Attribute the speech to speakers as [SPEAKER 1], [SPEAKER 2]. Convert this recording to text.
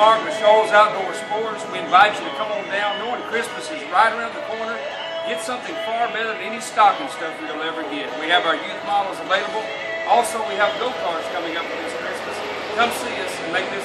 [SPEAKER 1] Mark with Shoals Outdoor Sports. We invite you to come on down knowing Christmas is right around the corner. Get something far better than any stocking stuff you'll ever get. We have our youth models available. Also, we have go-karts coming up for this Christmas. Come see us and make this